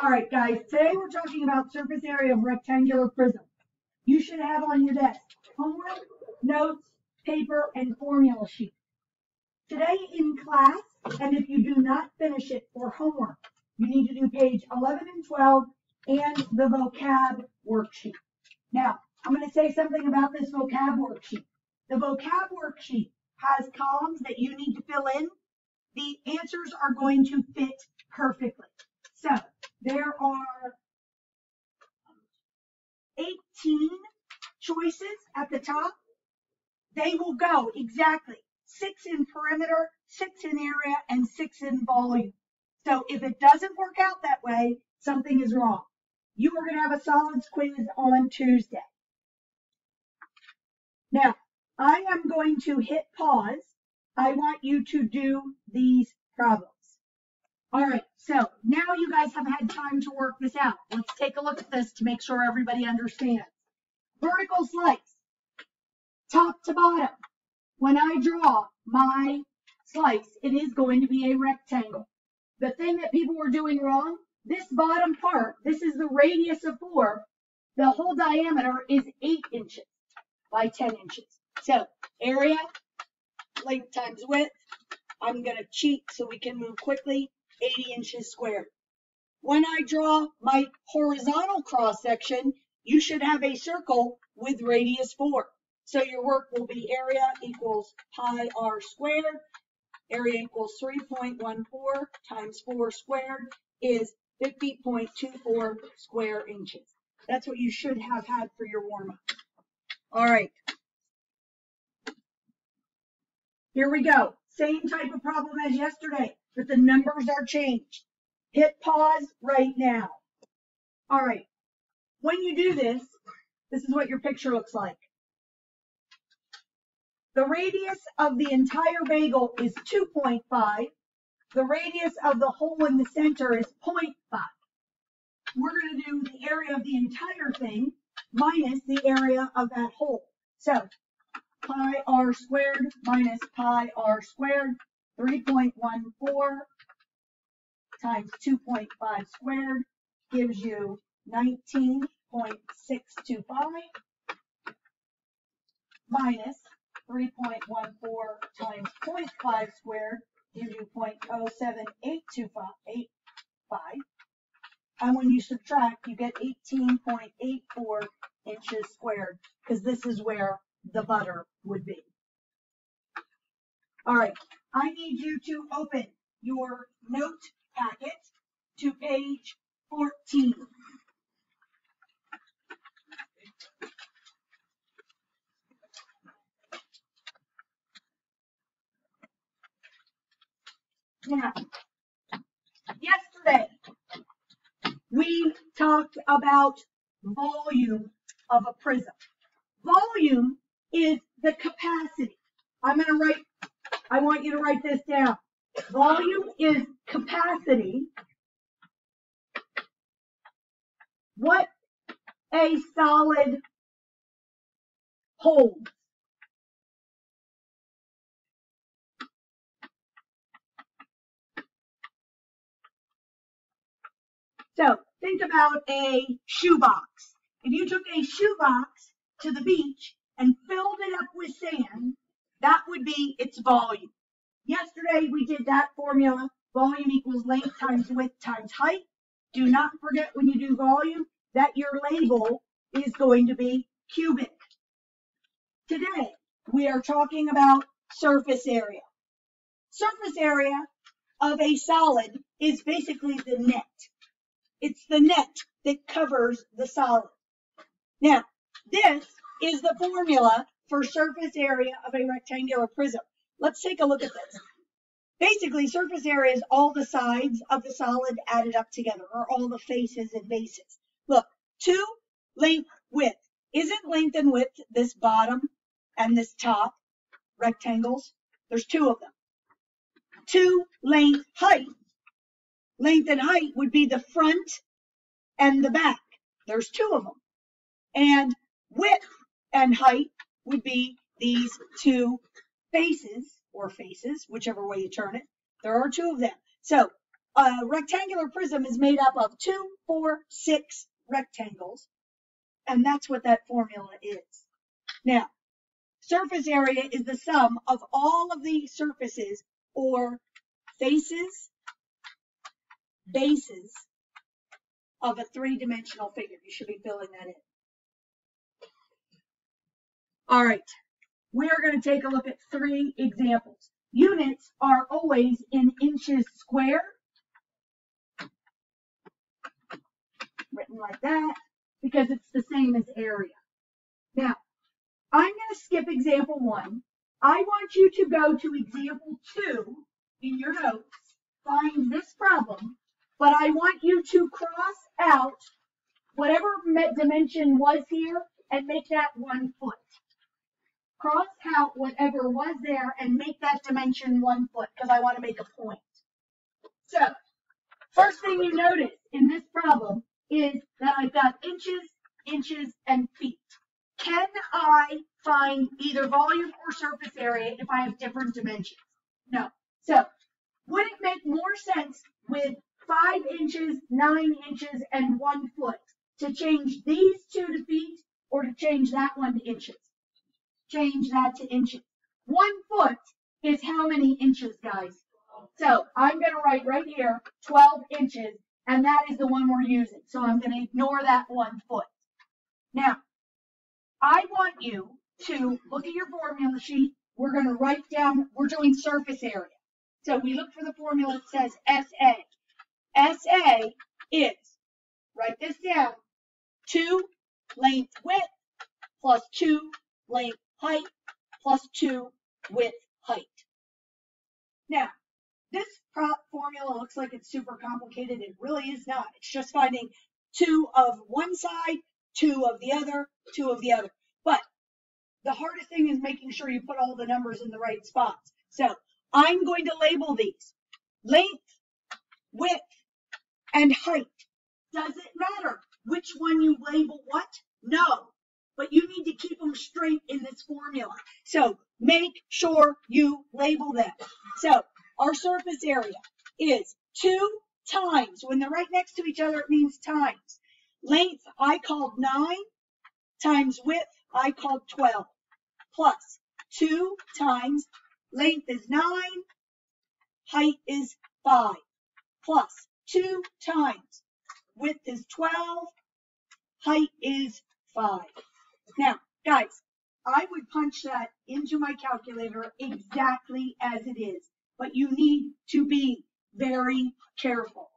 All right, guys, today we're talking about surface area of rectangular prism. You should have on your desk homework, notes, paper, and formula sheet. Today in class, and if you do not finish it for homework, you need to do page 11 and 12 and the vocab worksheet. Now, I'm going to say something about this vocab worksheet. The vocab worksheet has columns that you need to fill in. The answers are going to fit perfectly. So there are 18 choices at the top. They will go exactly six in perimeter, six in area, and six in volume. So if it doesn't work out that way, something is wrong. You are going to have a solids quiz on Tuesday. Now, I am going to hit pause. I want you to do these problems. All right, so now you guys have had time to work this out. Let's take a look at this to make sure everybody understands. Vertical slice, top to bottom. When I draw my slice, it is going to be a rectangle. The thing that people were doing wrong, this bottom part, this is the radius of four, the whole diameter is eight inches by 10 inches. So area, length times width. I'm to cheat so we can move quickly. 80 inches squared. When I draw my horizontal cross section, you should have a circle with radius 4. So your work will be area equals pi r squared. Area equals 3.14 times 4 squared is 50.24 square inches. That's what you should have had for your warm-up. All right. Here we go. Same type of problem as yesterday, but the numbers are changed. Hit pause right now. All right. When you do this, this is what your picture looks like. The radius of the entire bagel is 2.5. The radius of the hole in the center is 0.5. We're going to do the area of the entire thing minus the area of that hole. So pi r squared minus pi r squared, 3.14 times 2.5 squared gives you 19.625 minus 3.14 times 0.5 squared gives you 0.07825. And when you subtract, you get 18.84 inches squared because this is where the butter would be. All right, I need you to open your note packet to page 14. Now, yesterday we talked about volume of a prism. Volume is the capacity. I'm going to write, I want you to write this down. Volume is capacity. What a solid holds. So think about a shoebox. If you took a shoebox to the beach and filled it up with sand, that would be its volume. Yesterday we did that formula, volume equals length times width times height. Do not forget when you do volume that your label is going to be cubic. Today we are talking about surface area. Surface area of a solid is basically the net. It's the net that covers the solid. Now, this is the formula for surface area of a rectangular prism. Let's take a look at this. Basically, surface area is all the sides of the solid added up together, or all the faces and bases. Look, two length width. Isn't length and width this bottom and this top rectangles? There's two of them. Two length height. Length and height would be the front and the back. There's two of them. And width and height would be these two faces or faces, whichever way you turn it. There are two of them. So a rectangular prism is made up of two, four, six rectangles. And that's what that formula is. Now, surface area is the sum of all of the surfaces or faces, bases of a three-dimensional figure. You should be filling that in. All right, we are going to take a look at three examples. Units are always in inches square, written like that, because it's the same as area. Now, I'm going to skip example one. I want you to go to example two in your notes, find this problem, but I want you to cross out whatever dimension was here and make that one foot cross out whatever was there and make that dimension one foot because I want to make a point. So, first thing you notice in this problem is that I've got inches, inches, and feet. Can I find either volume or surface area if I have different dimensions? No. So, would it make more sense with five inches, nine inches, and one foot to change these two to feet or to change that one to inches? Change that to inches. One foot is how many inches, guys? So I'm going to write right here 12 inches, and that is the one we're using. So I'm going to ignore that one foot. Now, I want you to look at your formula sheet. We're going to write down, we're doing surface area. So we look for the formula that says SA. SA is, write this down, 2 length width plus 2 length height plus 2 width height. Now, this formula looks like it's super complicated. It really is not. It's just finding two of one side, two of the other, two of the other. But the hardest thing is making sure you put all the numbers in the right spots. So I'm going to label these length, width, and height. Does it matter which one you label what? No but you need to keep them straight in this formula. So make sure you label them. So our surface area is two times. When they're right next to each other, it means times. Length, I called nine, times width, I called 12, plus two times length is nine, height is five, plus two times width is 12, height is five. Now, guys, I would punch that into my calculator exactly as it is, but you need to be very careful.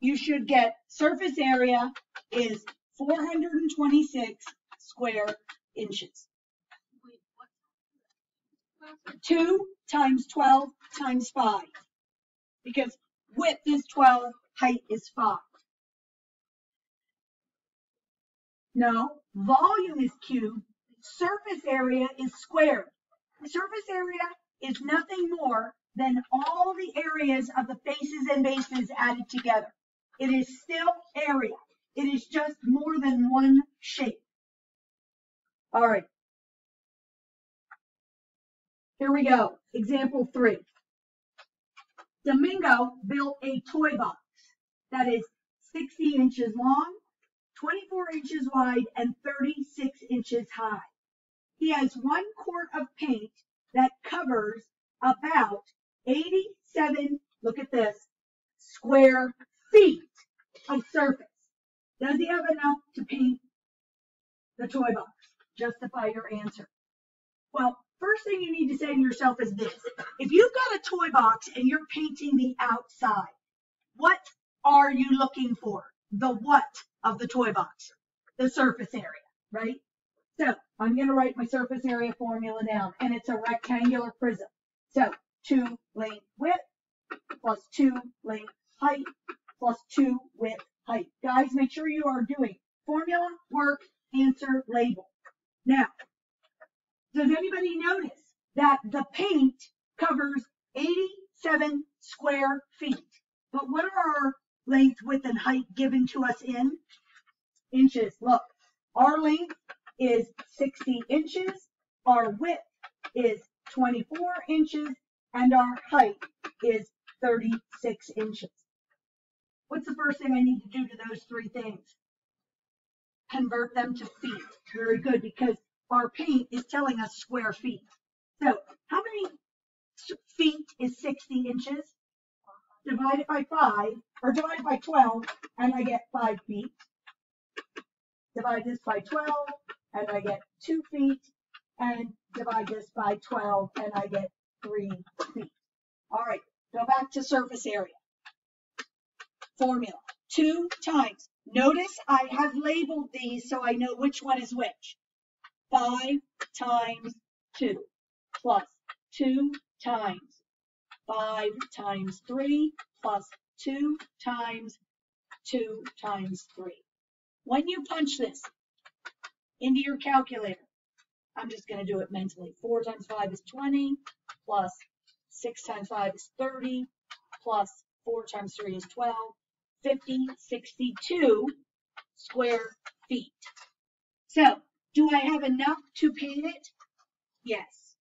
You should get surface area is 426 square inches. Two times 12 times five, because width is 12, height is five. No, volume is cubed, surface area is squared. Surface area is nothing more than all the areas of the faces and bases added together. It is still area. It is just more than one shape. All right. Here we go. Example three. Domingo built a toy box that is 60 inches long, 24 inches wide, and 36 inches high. He has one quart of paint that covers about 87, look at this, square feet of surface. Does he have enough to paint the toy box? Justify your answer? Well, first thing you need to say to yourself is this. If you've got a toy box and you're painting the outside, what are you looking for? The what of the toy box? The surface area, right? So I'm going to write my surface area formula down, and it's a rectangular prism. So 2 length width plus 2 length height plus 2 width height. Guys, make sure you are doing formula, work, answer, label. Now, does anybody notice that the paint covers 87 square feet? But what are our length, width, and height given to us in inches? Look, our length is 60 inches, our width is 24 inches, and our height is 36 inches. What's the first thing I need to do to those three things? Convert them to feet. Very good, because our paint is telling us square feet. So how many feet is 60 inches? Divide it by 5, or divide it by 12, and I get 5 feet. Divide this by 12, and I get 2 feet. And divide this by 12, and I get 3 feet. All right, go back to surface area. Formula, 2 times. Notice I have labeled these so I know which one is which. 5 times 2 plus 2 times 5 times 3 plus 2 times 2 times 3. When you punch this into your calculator, I'm just going to do it mentally. 4 times 5 is 20, plus 6 times 5 is 30, plus 4 times 3 is 12, 50, 62 square feet. So, do I have enough to paint it? Yes.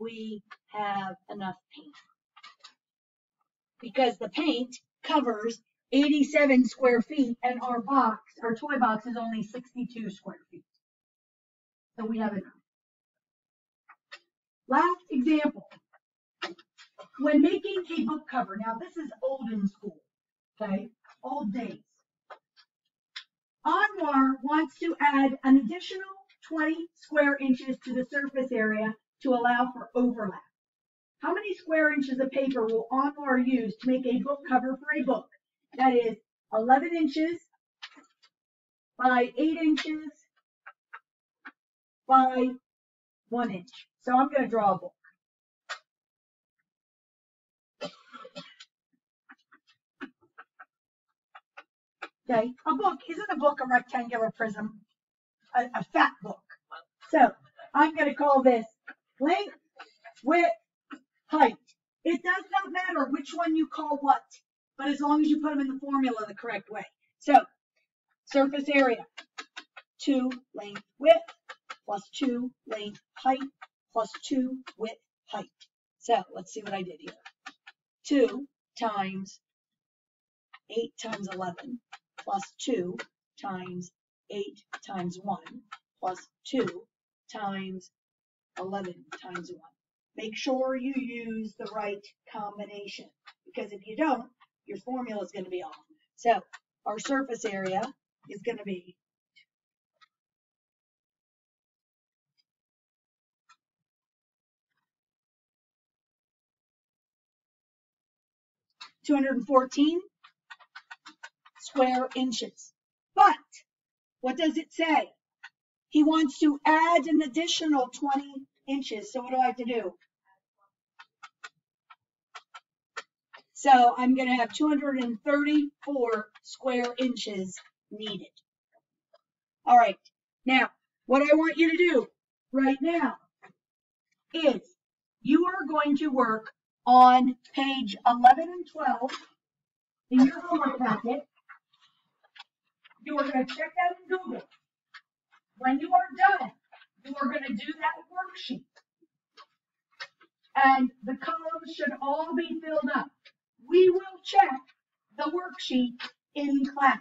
We have enough paint. Because the paint covers 87 square feet and our box, our toy box is only 62 square feet. So we have enough. Last example. When making a book cover, now this is olden school, okay, old days. Anwar wants to add an additional 20 square inches to the surface area to allow for overlap. How many square inches of paper will Anwar use to make a book cover for a book that is 11 inches by 8 inches by 1 inch? So I'm going to draw a book. Okay, a book isn't a book a rectangular prism, a, a fat book. So I'm going to call this length, width, height. It does not matter which one you call what, but as long as you put them in the formula the correct way. So surface area, 2 length width plus 2 length height plus 2 width height. So let's see what I did here. 2 times 8 times 11 plus 2 times 8 times 1 plus 2 times 11 times 1. Make sure you use the right combination because if you don't, your formula is going to be off. So our surface area is going to be two hundred and fourteen square inches. But what does it say? He wants to add an additional 20 inches. So what do I have to do? So I'm going to have 234 square inches needed. All right. Now, what I want you to do right now is you are going to work on page 11 and 12 in your homework packet. You are going to check that in Google. When you are done, you are going to do that worksheet. And the columns should all be filled up. We will check the worksheet in class.